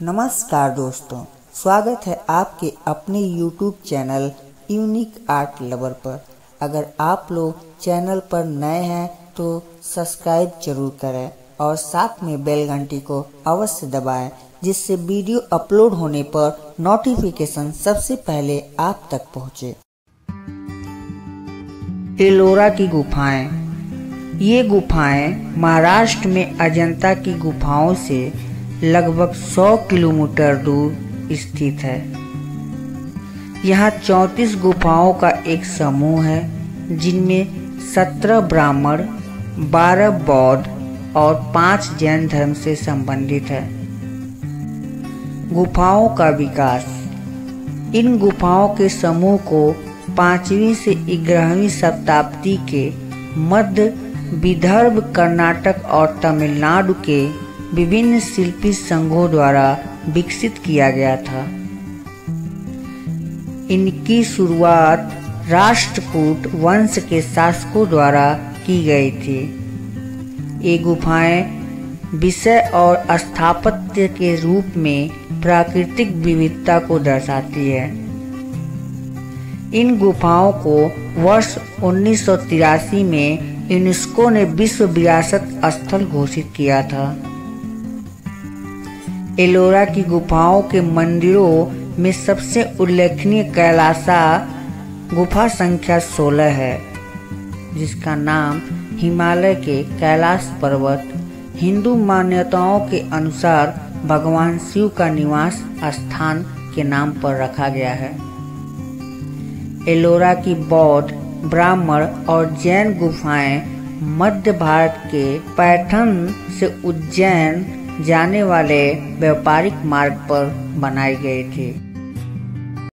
नमस्कार दोस्तों, स्वागत है आपके अपने YouTube channel unique art lover पर। अगर आप लोग चैनल पर नए हैं तो सब्सक्राइब ज़रूर करें और साथ में बेल घंटी को अवश्य दबाएँ, जिससे वीडियो अपलोड होने पर नोटिफिकेशन सबसे पहले आप तक पहुँचे। एलोरा की गुफाएँ। ये गुफाएँ महाराष्ट्र में अजंता की गुफाओं से लगभग 100 किलोमीटर दूर स्थित है। यहाँ 34 गुफाओं का एक समूह है, जिनमें 17 ब्राह्मण 12 बौद्ध और 5 जैन धर्म से संबंधित है। गुफाओं का विकास। इन गुफाओं के समूह को पांचवी से ग्यारहवीं शताब्दी के मध्य विदर्भ, कर्नाटक और तमिलनाडु के विभिन्न शिल्पी संघों द्वारा विकसित किया गया था। इनकी शुरुआत राष्ट्रकूट वंश के शासकों द्वारा की गई थी। ये गुफाएँ विषय और स्थापत्य के रूप में प्राकृतिक विविधता को दर्शाती है। इन गुफाओं को वर्ष उन्नीस सौ तिरासी में यूनेस्को ने विश्व विरासत स्थल घोषित किया था। एलोरा की गुफाओं के मंदिरों में सबसे उल्लेखनीय कैलासा गुफा संख्या 16 है, जिसका नाम हिमालय के कैलाश पर्वत। हिंदू मान्यताओं के अनुसार भगवान शिव का निवास स्थान के नाम पर रखा गया है। एलोरा की बौद्ध, ब्राह्मण और जैन गुफाएँ मध्य भारत के पैठन से उज्जैन जाने वाले व्यापारिक मार्ग पर बनाई गई थी।